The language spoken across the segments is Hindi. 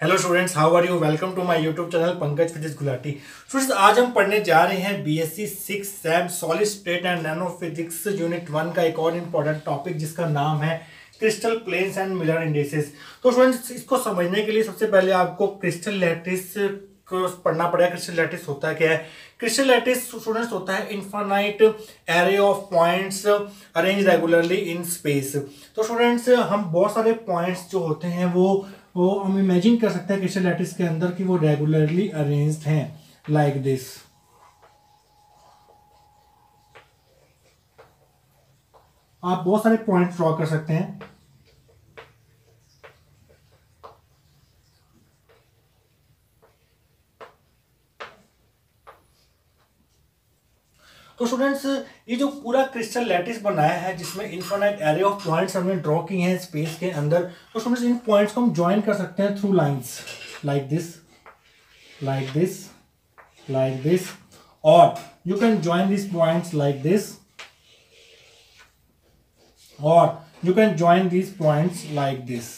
Hello students how are you welcome to my YouTube channel Pankaj physics Gulati students आज हम पढ़ने जा रहे हैं BSc six sem solid state and nano physics unit one का एक और इंपॉर्टेंट टॉपिक जिसका नाम है crystal planes and Miller indices तो स्टूडेंट्स इसको समझने के लिए सबसे पहले आपको क्रिस्टल लैटिस को पढ़ना पड़ेगा। क्रिस्टल लैटिस होता क्या है? क्रिस्टल लैटिस स्टूडेंट्स होता है infinite array of points arrange regularly in space तो स्टूडेंट्स हम बहुत सारे पॉइंट्स जो होते हैं वो वो हम इमेजिन कर सकते हैं क्रिस्टल लैटिस के अंदर कि वो रेगुलरली अरेंज्ड हैं लाइक दिस आप बहुत सारे पॉइंट्स ड्रॉ कर सकते हैं तो स्टूडेंट्स ये जो क्रिस्टल लैटिस बनाया है, जिसमें इन्फानाइट एरे ऑफ़ पॉइंट्स हमने ड्रॉ किए हैं स्पेस के अंदर तो स्टूडेंट्स इन पॉइंट्स को हम ज्वाइन कर सकते हैं through lines like this like this like this और you can join this points like this और you can join this points like this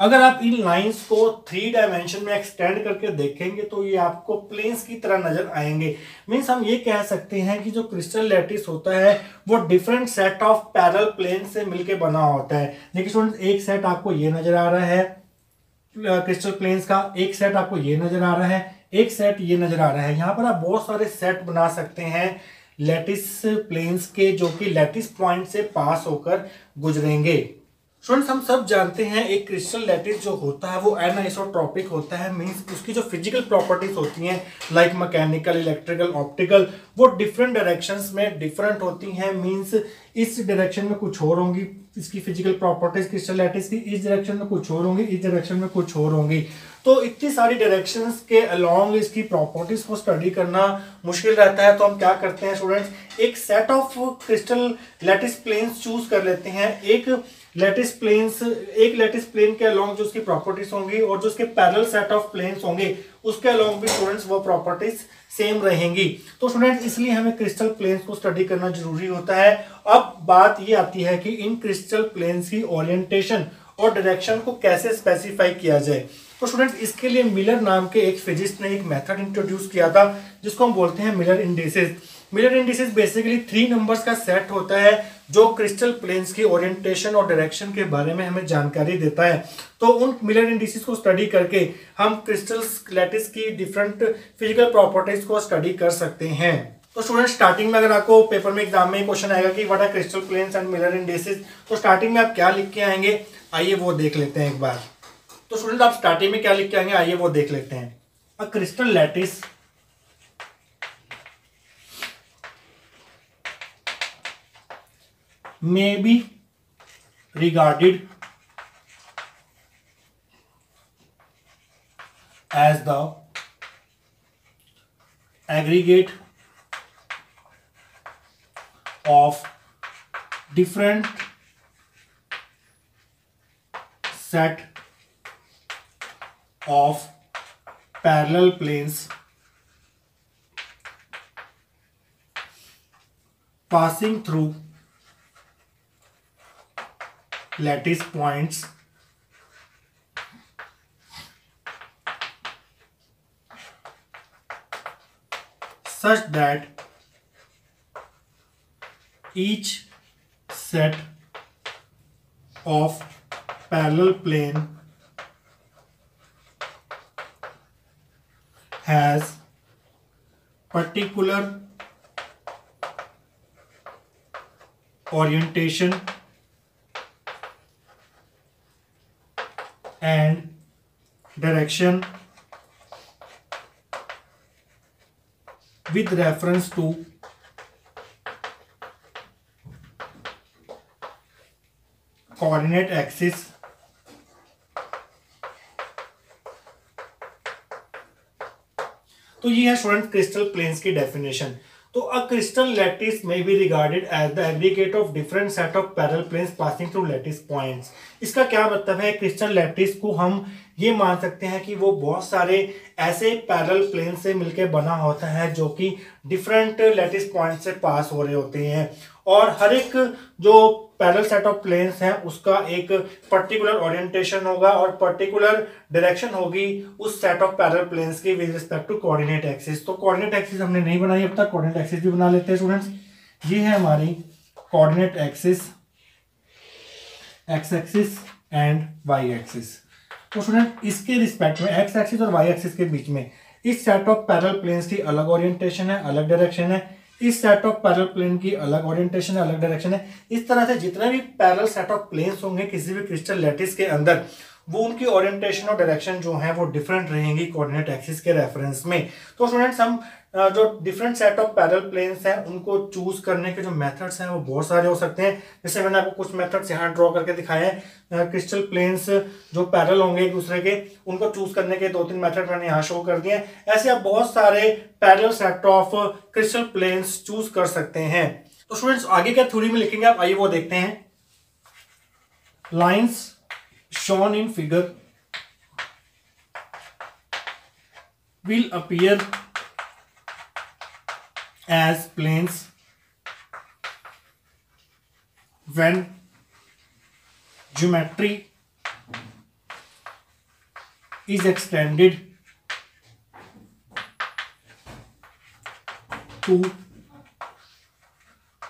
अगर आप इन लाइंस को थ्री डायमेंशन में एक्सटेंड करके देखेंगे तो ये आपको प्लेन्स की तरह नज़र आएँगे। मीन्स हम ये कह सकते हैं कि जो क्रिस्टल लैटिस होता है, वो different set of parallel plane से मिलके बना होता है। देखिए स्टूडेंट एक सेट आपको ये नज़र आ रहा है क्रिस्टल प्लेन्स का, एक सेट आपको ये नज़र आ रहा है, एक सेट ये नज़र आ रहा है। यहाँ पर आप बहुत सारे सेट बना सकते हैं लेटिस प्लेन्स के, जो कि लेटिस पॉइंट से पास होकर गुजरेंगे। स्टूडेंट्स हम सब जानते हैं एक क्रिस्टल लैटिस जो होता है, वो एनाइसोट्रॉपिक होता है मींस उसकी जो फ़िज़िकल प्रॉपर्टीज़ होती हैं लाइक मैकेनिकल इलेक्ट्रिकल ऑप्टिकल वो डिफरेंट डायरेक्शंस में डिफरेंट होती हैं मींस इस डायरेक्शन में कुछ और होंगी, इसकी फ़िज़िकल प्रॉपर्टीज़ क्रिस्टल लैटिस की, इस डायरेक्शन में कुछ और होंगी, इस डायरेक्शन में कुछ और होंगी। तो इतनी सारी डायरेक्शन के अलॉन्ग इसकी प्रॉपर्टीज़ को स्टडी करना मुश्किल रहता है तो हम क्या करते हैं स्टूडेंट्स एक set of crystal lattice planes choose कर लेते हैं। एक लेटिस प्लेन्स एक लेटिस प्लेन के अलोंग जो उसकी प्रॉपर्टीज़ होंगी और जो उसके पैरल सेट ऑफ़ प्लेन्स होंगे, उसके अलोंग भी स्टूडेंट्स वो प्रॉपर्टीज़ सेम रहेंगी। तो स्टूडेंट्स इसलिए हमें क्रिस्टल प्लेन्स को स्टडी करना ज़रूरी होता है। अब बात ये आती है कि इन क्रिस्टल प्लेन्स की ओरिएंटेशन और डायरेक्शन को कैसे स्पेसिफाई किया जाए। तो स्टूडेंट्स इसके लिए मिलर नाम के एक फिजिस्ट ने एक मेथड इंट्रोड्यूस किया था, जिसको हम बोलते हैं Miller indices Miller indices basically three numbers का सेट होता है, जो क्रिस्टल प्लेन्स की ओरिएंटेशन और डायरेक्शन के बारे में हमें जानकारी देता है। तो उन मिलर इंडिसेस को स्टडी करके हम क्रिस्टल लैटिस की डिफरेंट फ़िज़िकल प्रॉपर्टीज़ को स्टडी कर सकते हैं। तो स्टूडेंट स्टार्टिंग में अगर आपको पेपर में एग्ज़ाम में क्वेश्चन आएगा कि what are crystal planes and Miller indices तो स्टार्टिंग में आप क्या लिख के आएँगे? आइए वो देख लेते हैं एक बार। तो स्टूडेंट आप स्टार्टिंग में क्या लिख के आएँगे? आइए वो देख लेते हैं। A crystal lattice may be regarded as the aggregate of different set of parallel planes passing through lattice points. Such that each set of parallel plane has particular orientation and direction with reference to coordinate axis तो ये है स्टूडेंट क्रिस्टल प्लेन्स की डेफिनेशन तो a crystal lattice may be regarded as the aggregate of different set of parallel planes passing through lattice points इसका क्या मतलब है? क्रिस्टल लैटिस को हम ये मान सकते हैं कि वो बहुत सारे ऐसे पैरल प्लेन से मिलकर बना होता है जो कि डिफरेंट लैटिस पॉइंट से पास हो रहे होते हैं। और हर एक जो पैरल सेट ऑफ़ प्लेन्स हैं, उसका एक पर्टिकुलर ओरिएंटेशन होगा और पर्टिकुलर डायरेक्शन होगी उस सेट ऑफ़ पैरल प्लेन्स की with respect to coordinate axis तो कोऑर्डिनेट एक्सिस हमने नहीं बनाई, अब तक कोऑर्डिनेट एक्सिस भी बना लेते हैं स्टूडेंट्स ये है हमारी coordinate axis X axis and Y axis तो स्टूडेंट इसके रिस्पेक्ट में एक्स एक्सिस और वाई एक्सिस के बीच में, इस सेट ऑफ़ पैरल प्लेन्स की अलग ओरिएंटेशन है, अलग डायरेक्शन है इस सेट ऑफ़ पैरल प्लेन की अलग ओरिएंटेशन है, अलग डायरेक्शन है। इस तरह से जितने भी पैरल सेट ऑफ़ प्लेन्स होंगे, किसी भी क्रिस्टल लेटिस के अंदर वो उनकी ओरिएंटेशन और डायरेक्शन जो है, वो डिफरेंट रहेंगी कोऑर्डिनेट एक्सिस के रेफरेंस में। तो स्टूडेंट्स हम जो different set of parallel planes हैं, उनको चूज़ करने के जो मेथड्स हैं, वो बहुत सारे हो सकते हैं। जैसे मैंने आपको कुछ मेथड्स यहाँ ड्रॉ करके दिखाए हैं। क्रिस्टल प्लेन्स जो पैरल होंगे एक दूसरे के, उनको चूज़ करने के दो तीन मेथड मैंने यहाँ शो कर दिए ऐसे आप बहुत सारे parallel set of crystal planes choose कर सकते हैं। तो स्टूडेंट्स आगे क्या थ्योरी में लिखेंगे आप? आइए वो देखते हैं। Lines shown in figure will appear as planes when geometry is extended to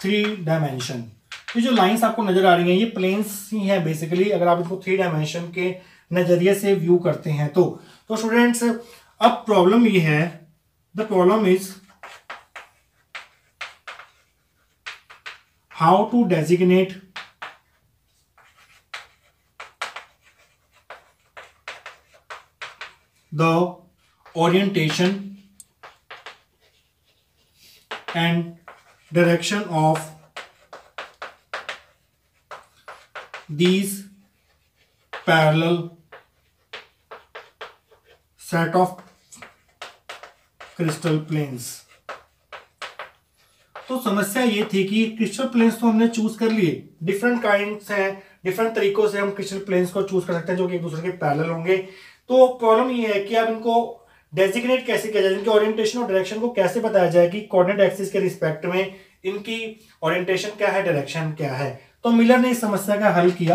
three dimension. ये जो लाइंस आपको नज़र आ रही हैं, ये प्लेन्स ही हैं बेसिकली अगर आप इसको थ्री डायमेंशन के नज़रिए से व्यू करते हैं तो। तो स्टूडेंट्स अब प्रॉब्लम ये है the problem is how to designate the orientation and direction of these parallel set of crystal planes. तो समस्या ये थी कि क्रिस्टल प्लेन्स तो हमने चूज़ कर लिए। डिफरेंट काइंड हैं डिफरेंट तरीकों से हम क्रिस्टल प्लेन्स को चूज़ कर सकते हैं जो कि एक दूसरे के पैरल होंगे। तो प्रॉब्लम ये है कि अब इनको डेजिग्नेट कैसे किया जाए? इनके ओरिएंटेशन और डायरेक्शन को कैसे बताया जाए कि कोऑर्डिनेट एक्सिस के रिस्पेक्ट में इनकी ओरिएंटेशन क्या है डायरेक्शन क्या है? तो मिलर ने इस समस्या का हल किया।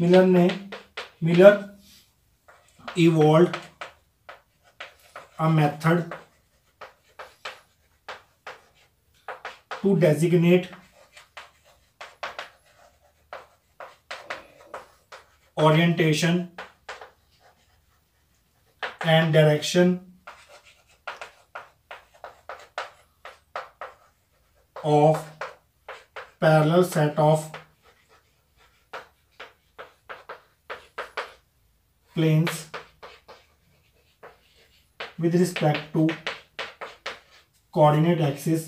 मिलर ने, Miller evolve a method to designate orientation and direction of parallel set of planes with respect to coordinate axis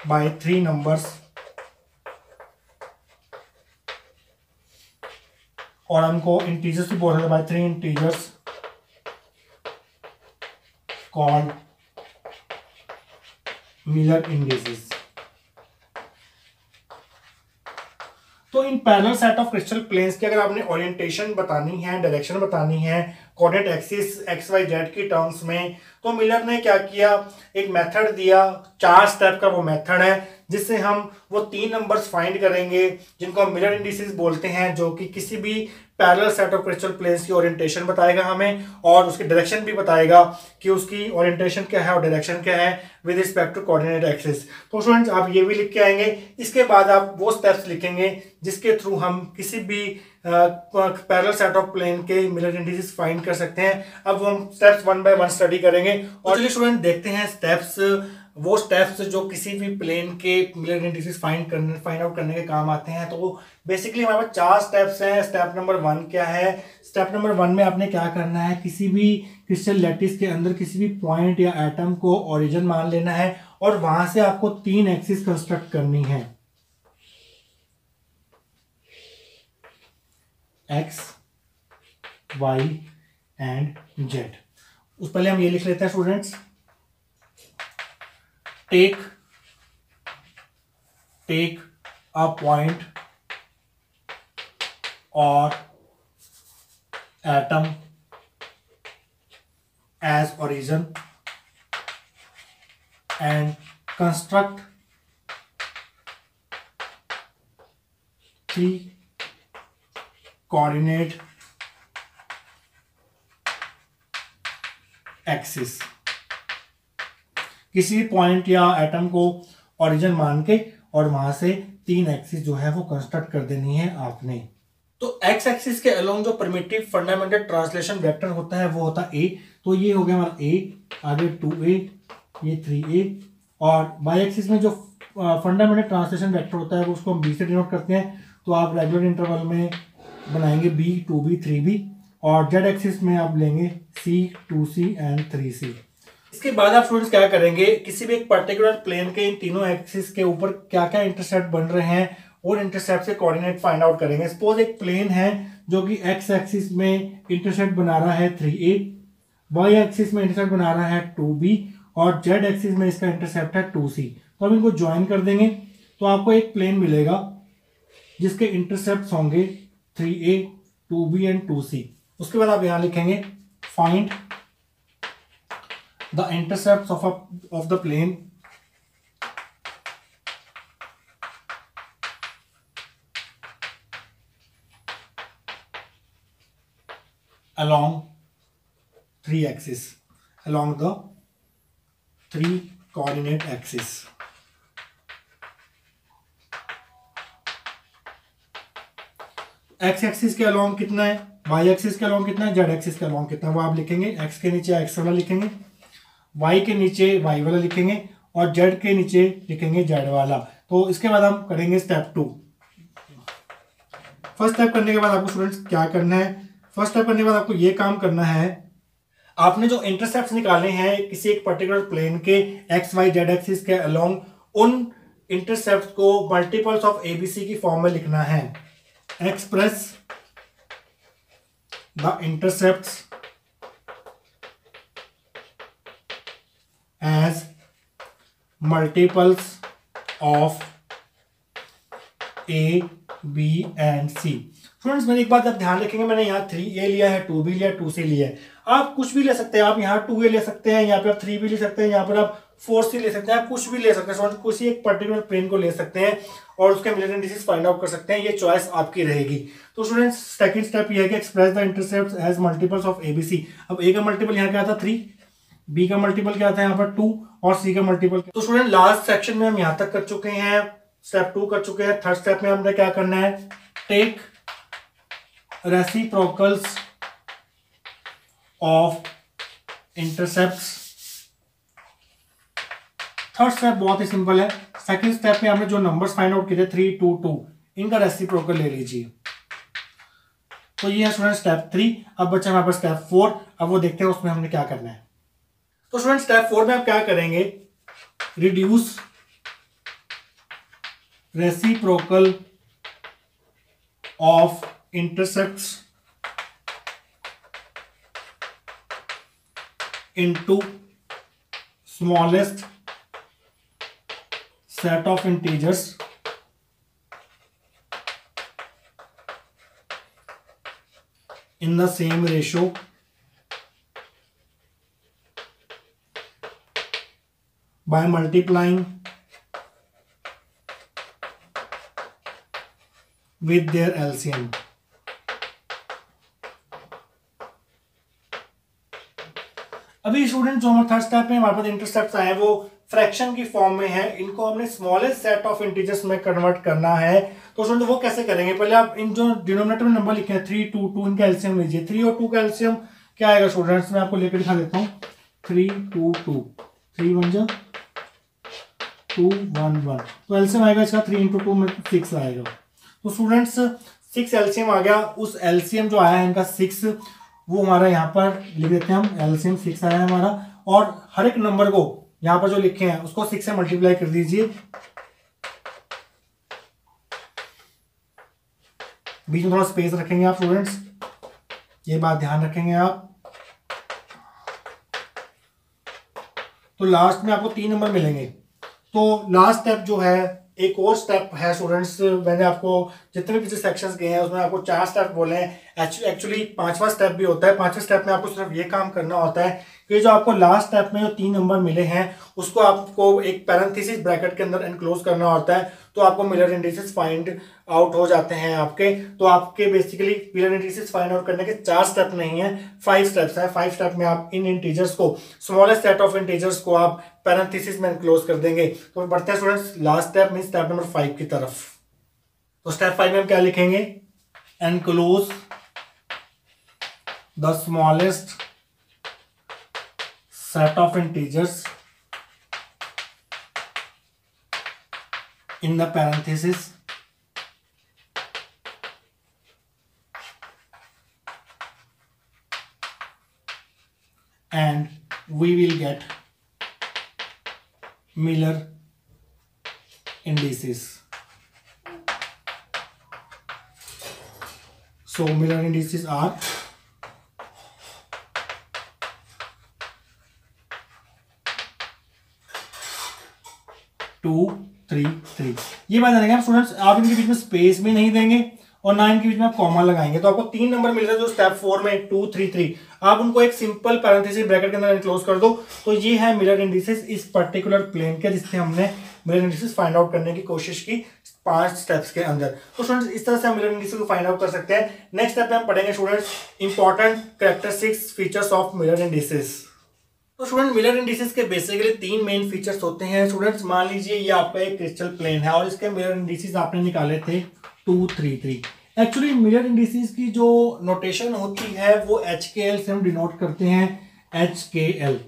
by three numbers और हमको इंटीजर्स भी बोल सकते by three integers called Miller indices in parallel set of crystal planes की अगर आपने ओरिएंटेशन बतानी है डायरेक्शन बतानी है coordinate axis X Y Z की टर्म्स में तो मिलर ने क्या किया? एक मेथड दिया, चार स्टेप का वो मेथड है। जिससे हम वो तीन नंबर्स फाइंड करेंगे, जिनको हम मिलर इंडिसेस बोलते हैं, जो कि किसी भी parallel set of crystal planes की ओरिएंटेशन बताएगा हमें, और उसकी डायरेक्शन भी बताएगा कि उसकी ओरिएंटेशन क्या है और डायरेक्शन क्या है with respect to coordinate axis तो स्टूडेंट्स आप ये भी लिख के आएँगे। इसके बाद आप वो स्टेप्स लिखेंगे, जिसके थ्रू हम किसी भी पैरल सेट ऑफ़ प्लेन के मिलर इंडिसेस फाइंड कर सकते हैं। अब हम steps one by one study करेंगे। और स्टूडेंट देखते हैं स्टेप्स वो स्टेप्स जो किसी भी प्लेन के इंडिसेस फाइंड करने फाइंड आउट करने के काम आते हैं तो बेसिकली हमारे पास चार स्टेप्स हैं। स्टेप नंबर वन क्या है? स्टेप नंबर वन में आपने क्या करना है? किसी भी क्रिस्टल लेटिस के अंदर किसी भी पॉइंट या एटम को ओरिजिन मान लेना है और वहाँ से आपको तीन एक्सिस कंस्ट्रक्ट करनी है। एक्स वाई एंड जेड उस पहले हम ये लिख लेते हैं students take take a point or atom as origin and construct three coordinate axis. किसी पॉइंट या एटम को ओरिजिन मान के और वहाँ से तीन एक्सिस जो है वो कंस्ट्रक्ट कर देनी है आपने। तो एक्स एक्सिस के अलोंग जो परमिटिव फंडामेंटल ट्रांसलेशन वेक्टर होता है, वो होता है ए तो ये हो गया हमारा ए आगे टू ए ये थ्री ए और वाई एक्सिस में जो फंडामेंटल ट्रांसलेशन वेक्टर होता है, वो उसको हम बी से डिनोट करते हैं। तो आप रेगुलर इंटरवल में बनाएँगे B two B three B और जेड एक्सिस में आप लेंगे C two C and three C इसके बाद आप स्टूडेंट्स क्या करेंगे? किसी भी एक पर्टिकुलर प्लेन के इन तीनों एक्सिस के ऊपर क्या क्या इंटरसेप्ट बन रहे हैं और इंटरसेप्ट से कोऑर्डिनेट फाइंड आउट करेंगे। सपोज़ एक प्लेन है जो कि एक्स एक्सिस में इंटरसेप्ट बना रहा है थ्री ए वाई एक्सिस में इंटरसेप्ट बना रहा है टू बी और जेड एक्सिस में इसका इंटरसेप्ट है टू सी तो हम इनको ज्वाइन कर देंगे। तो आपको एक प्लेन मिलेगा जिसके इंटरसेप्ट होंगे three A two B and two C उसके बाद आप यहाँ लिखेंगे find the intercept of of the plane along three axis. Along the three coordinate axis. X axis के अलोंग कितना है? वाई एक्सिस के अलोंग कितना है? जेड एक्सिस के अलोंग कितना है? वो आप लिखेंगे. एक्स के नीचे एक्स वाला लिखेंगे. वाई के नीचे वाई वाला लिखेंगे और जेड के नीचे लिखेंगे जेड वाला। तो इसके बाद हम करेंगे स्टेप टू फ़र्स्ट स्टेप करने के बाद आपको स्टूडेंट्स क्या करना है? फ़र्स्ट स्टेप करने के बाद आपको ये काम करना है, आपने जो इंटरसेप्ट निकाले हैं किसी एक पर्टिकुलर प्लेन के एक्स वाई जेड एक्सिस के अलोंग उन इंटरसेप्ट को मल्टीपल्स ऑफ़ एबीसी की फॉर्म में लिखना है। Express the intercepts as multiples of a, b and c. Friends मैंने एक बात आप ध्यान रखेंगे, मैंने यहाँ थ्री ए लिया है टू बी लिया टू सी लिया है। आप कुछ भी ले सकते हैं, आप यहाँ टू ए ले सकते हैं, यहाँ पे आप थ्री बी ले सकते हैं, यहाँ पर आप फोर सी ले सकते हैं, आप कुछ भी ले सकते हैं। कुछ एक पर्टिकुलर प्लेन को ले सकते हैं और उसके मिलियन डिज़ीज़ फाइंड आउट कर सकते हैं, ये चॉइस आपकी रहेगी। तो स्टूडेंट्स सेकंड स्टेप ये है कि express the intercept as multiples of ABC अब ए का मल्टीपल यहाँ क्या था? थ्री बी का मल्टीपल क्या था यहाँ पर? टू और सी का मल्टीपल तो स्टूडेंट लास्ट सेक्शन में हम यहाँ तक कर चुके हैं। स्टेप टू कर चुके हैं। थर्ड स्टेप में हमने क्या करना है? Take reciprocals of intercept third step बहुत ही सिंपल है। सेकंड स्टेप में हमने जो नंबर्स फाइंड आउट किए थे थ्री टू टू इनका रेसिप्रोकल ले लीजिए। तो ये है स्टूडेंट स्टेप थ्री अब बच्चा हमारे पास स्टेप फोर अब वो देखते हैं उसमें हमने क्या करना है। तो स्टूडेंट स्टेप फोर में आप क्या करेंगे? Reduce reciprocal of intercept into smallest set of integers. In the same ratio by multiplying with their LCM. अभी स्टूडेंट जो थर्ड स्टेप में, हमारे पास इंटरसेप्ट आए, वो फ्रैक्शन की फॉर्म में है। इनको हमने स्मॉलेस्ट सेट ऑफ़ इंटीजर्स में कन्वर्ट करना है। तो स्टूडेंट वो कैसे करेंगे? पहले आप इन जो डिनोमिनेटर में नंबर लिखे हैं थ्री टू टू इनका एल्सियम लीजिए। थ्री और टू का एल्सियम क्या आएगा स्टूडेंट्स मैं आपको लेकर दिखा देता हूँ। Three two two three one जो टू वन वन तो एल्सियम आएगा इसका थ्री इंटू टू में सिक्स आएगा। तो स्टूडेंट्स सिक्स एल्सियम आ गया। उस एल्सियम जो आया है इनका सिक्स वो हमारा यहाँ पर लिख देते हैं हम। एल्सियम सिक्स आया है हमारा। और हर एक नंबर को यहाँ पर जो लिखे हैं, उसको सिक्स से मल्टीप्लाई कर दीजिए। बीच में थोड़ा स्पेस रखेंगे आप स्टूडेंट्स ये बात ध्यान रखेंगे आप। तो लास्ट में आपको तीन नंबर मिलेंगे। तो लास्ट स्टेप जो है, एक और स्टेप है स्टूडेंट्स मैंने आपको जितने भी सेक्शंस गए हैं, उसमें आपको चार स्टेप बोले हैं। एक्चुअली पांचवा स्टेप भी होता है। पाँचवें स्टेप में आपको सिर्फ़ ये काम करना होता है कि जो आपको लास्ट स्टेप में जो तीन नंबर मिले हैं, उसको आपको एक पैरेंथेसिस ब्रैकेट के अंदर एनक्लोज करना होता है। तो आपको मिलर इंडिसेस फाइंड आउट हो जाते हैं आपके। तो आपके basically Miller indices find out करने के चार स्टेप नहीं है फाइव स्टेप्स है। फाइव स्टेप में आप इन इंटीजर्स को स्मॉलेस्ट सेट ऑफ़ इंटीजर्स को आप पैरेंथेसिस में एनक्लोज कर देंगे। तो बढ़ते हैं students last step mean step number five की तरफ़। तो स्टेप फाइव में हम क्या लिखेंगे? Enclose the smallest set of integers in the parenthesis. And we will get Miller indices. So, Miller indices are two three three ये बात आप स्टूडेंट्स आप इनके बीच में स्पेस भी नहीं देंगे और ना इनके बीच में आप कॉमा लगाएँगे तो आपको तीन नंबर मिल है जो स्टेप फोर में टू थ्री थ्री आप उनको एक सिंपल पैरेंथेसिस ब्रैकेट के अंदर क्लोज कर दो। तो ये है मिलर इंडिसेस इस पर्टिकुलर प्लेन के जिससे हमने मिलर इंडिसेस फाइंड आउट करने की कोशिश की पाँच स्टेप्स के अंदर। तो स्टूडेंट्स इस तरह से हम मिलर इंडिसेस को फाइंड आउट कर सकते हैं। नेक्स्ट स्टेप में हम पढ़ेंगे students important characteristics features of Miller indices तो स्टूडेंट मिलर इंडिसेस के बेसिकली तीन मेन फीचर्स होते हैं। स्टूडेंट्स मान लीजिए ये आपका एक क्रिस्टल प्लेन है और इसके मिलर इंडिसेस आपने निकाले थे two three three actually Miller indices की जो नोटेशन होती है, वो एच के एल से हम डिनोट करते हैं एच के एल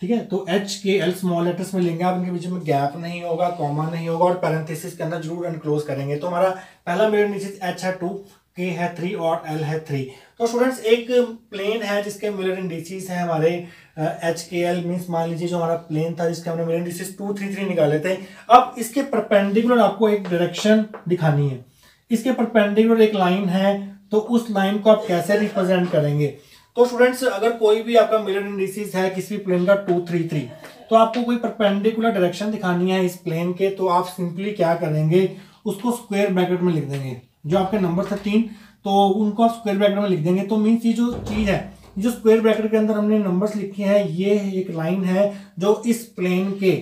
ठीक है? तो H K L small letters में लेंगे, आप इनके बीच में गैप नहीं होगा कॉमा नहीं होगा, और पैरेंथेसिस के अंदर ज़रूर एनक्लोज करेंगे। तो हमारा पहला मिलर इंडिसेस एच है टू के है थ्री और एल है थ्री तो स्टूडेंट्स एक प्लेन है जिसके मिलर इंडिसेस हैं हमारे एच के एल मीन्स मान लीजिए जो हमारा प्लेन था जिसके हमने Miller indices two three three निकाले थे। अब इसके परपेंडिकुलर आपको एक डायरेक्शन दिखानी है। इसके परपेंडिकुलर एक लाइन है तो उस लाइन को आप कैसे रिप्रेजेंट करेंगे? तो स्टूडेंट्स अगर कोई भी आपका मिलर इंडिसेस है, किसी भी प्लेन का टू थ्री थ्री तो आपको कोई परपेंडिकुलर डायरेक्शन दिखानी है इस प्लेन के तो आप सिंपली क्या करेंगे, उसको स्क्वायर ब्रैकेट में लिख देंगे, जो आपके नंबर था तीन तो उनको आप स्क्वायर ब्रैकेट में लिख देंगे। तो मीन्स ये जो चीज़ है जो स्क्वायर ब्रैकेट के अंदर हमने नंबर्स लिखे हैं, ये एक लाइन है जो इस प्लेन के,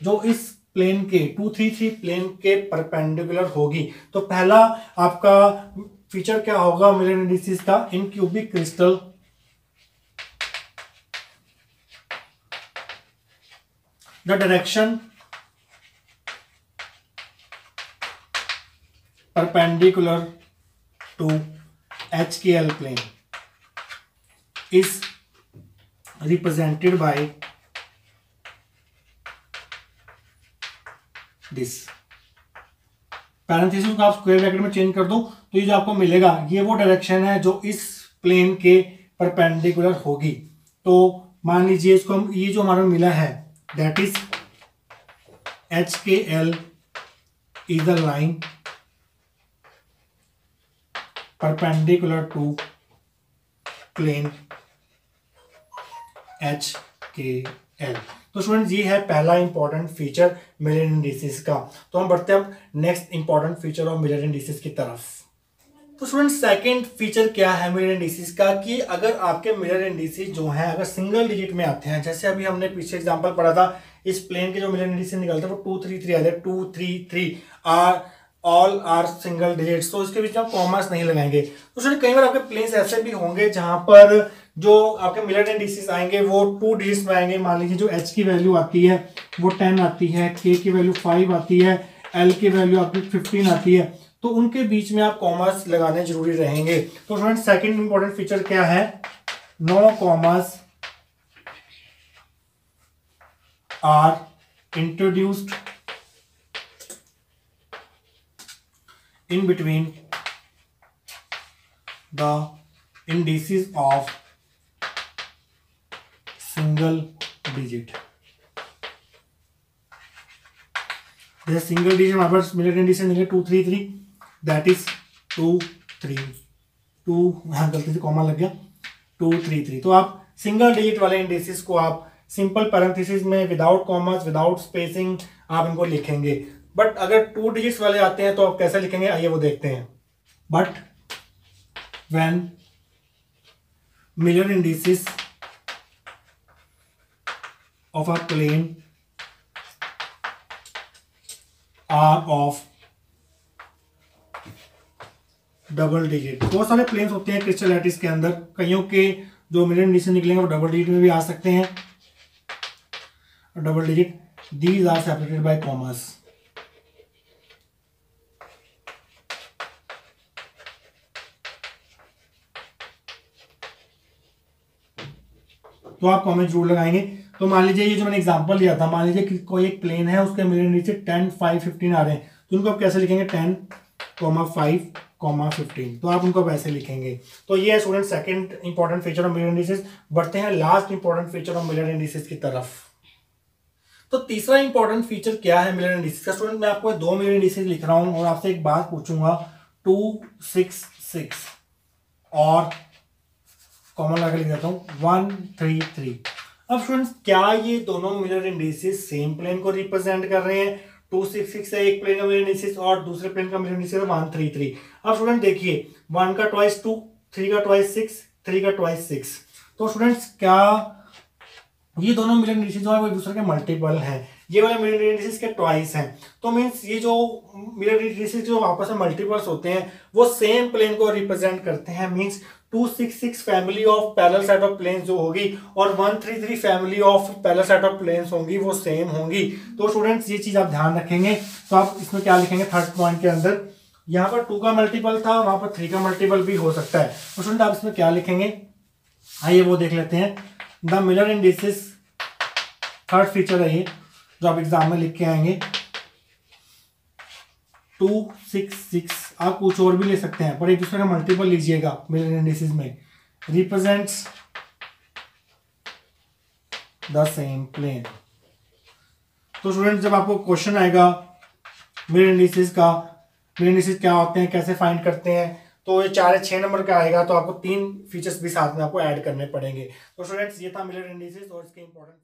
जो इस प्लेन के, टू थ्री थ्री प्लेन के परपेंडिकुलर होगी। तो पहला आपका फीचर क्या होगा मिलेनिस का? In cubic crystal. The direction. Perpendicular perpendicular to HKL plane is represented by this. Parenthesis को आप स्क्वायर ब्रैकेट में चेंज कर दो तो ये जो आपको मिलेगा, ये वो डायरेक्शन है जो इस प्लेन के परपेंडिकुलर होगी। तो मान लीजिए इसको हम, ये जो हमारा मिला है that is H K L is the line perpendicular to plane H K L तो स्टूडेंट ये है पहला इंपॉर्टेंट फीचर मिलर इंडिसेस का। तो हम बढ़ते हैं अब next important feature of Miller indices की तरफ़। तो स्टूडेंट सेकंड फीचर क्या है मिलर इंडिसेस का? कि अगर आपके मिलर इंडिसेस जो है, अगर सिंगल डिजिट में आते हैं, जैसे अभी हमने पीछे एग्जांपल पढ़ा था, इस प्लेन के जो मिलर इंडिसेस निकलते हैं, वो टू थ्री थ्री आते हैं। Two three three are all are single digits तो इसके बीच में कॉमर्स नहीं लगाएँगे। तो सर कई बार आपके प्लेन्स ऐसे भी होंगे जहाँ पर जो आपके मिलर एंड आएँगे, वो टू डिजिट्स में आएँगे। मान लीजिए जो एच की वैल्यू आती है, वो टेन आती है के की वैल्यू फाइव आती है एल की वैल्यू आपकी फिफ्टीन आती है। तो उनके बीच में आप कॉमर्स लगाने ज़रूरी रहेंगे। तो स्टूडेंट सेकंड इंपॉर्टेंट फीचर क्या है? No commas are introduced in between the indices of single digit. The single digit हमारे पास मिलर इंडिसेस निकले two three three that is two three two यहाँ गलती से कॉमा लग गया. टू थ्री थ्री तो आप सिंगल डिजिट वाले इंडिसेस को आप सिंपल पैरेंथेसिस में विदाउट कॉमर्स विदाउट स्पेसिंग आप इनको लिखेंगे. बट अगर टू डिजिट्स वाले आते हैं तो आप कैसे लिखेंगे? आइए वो देखते हैं. But when Miller indices of a plane are of double digit बहुत सारे प्लेन्स होते हैं क्रिस्टल लैटिस के अंदर। कईयों के जो मिलियन डिजिट निकलेंगे वो डबल डिजिट में भी आ सकते हैं। Double digit these are separated by commas तो आप कॉमेंट ज़रूर लगाएँगे। तो मान लीजिए ये जो मैंने एग्जांपल लिया था, मान लीजिए कि कोई एक प्लेन है, उसके मिलियन नीचे टेन फाइव फिफ्टीन आ रहे हैं तो उनको आप कैसे लिखेंगे? Ten comma five comma fifteen तो आप उनको ऐसे लिखेंगे। तो ये है student second important feature of million indices बढ़ते हैं last important feature of million indices की तरफ़। तो तीसरा इंपॉर्टेंट फीचर क्या है मिलियन इंडिसेस का? स्टूडेंट मैं आपको दो मिलियन इंडिसेस लिख रहा हूँ और आपसे एक बात पूछूँगा। टू सिक्स सिक्स और कॉमन लगा लिख देता हूँ। वन थ्री थ्री अब स्टूडेंट्स क्या ये दोनों मिलर इंडिसेस सेम प्लेन को रिप्रेजेंट कर रहे हैं? टू सिक्स सिक्स है, एक प्लेन का मिलर इंडिसेस और दूसरे प्लेन का Miller indices one three three अब स्टूडेंट देखिए वन का ट्वाइस टू थ्री का ट्वाइस सिक्स थ्री का ट्वाइस सिक्स तो स्टूडेंट्स क्या ये दोनों मिलर इंडिसेस जो है वो एक दूसरे के मल्टीपल हैं? ये वाले मिलर इंडिसेस के ट्वाइस हैं. तो मीन्स ये जो मिलर इंडिसेस जो आपस में मल्टीपल्स होते हैं, वो सेम प्लेन को रिप्रेजेंट करते हैं. Means two six six family of parallel set of planes जो होगी और one three three family of parallel set of planes होंगी, वो सेम होंगी। तो स्टूडेंट्स ये चीज़ आप ध्यान रखेंगे। तो आप इसमें क्या लिखेंगे? थर्ड पॉइंट के अंदर। यहाँ पर टू का मल्टीपल था, वहाँ पर थ्री का मल्टीपल भी हो सकता है। तो स्टूडेंट आप इसमें क्या लिखेंगे? आइए वो देख लेते हैं। The Miller indices third feature है ये, जो आप एग्ज़ाम में लिख के आएँगे। टू सिक्स सिक्स आप कुछ और भी ले सकते हैं, पर एक दूसरे का मल्टीपल लीजिएगा मिलर इंडिसेस में। रिप्रेजेंट्स द सेम प्लेन तो स्टूडेंट जब आपको क्वेश्चन आएगा मिलर इंडिसेस का मिलर इंडिसेस क्या होते हैं, कैसे फाइंड करते हैं तो ये चार छह नंबर का आएगा तो आपको तीन फीचर्स भी साथ में आपको ऐड करने पड़ेंगे। तो स्टूडेंट्स ये था मिलर इंडिसेस और इसके इंपॉर्टेंट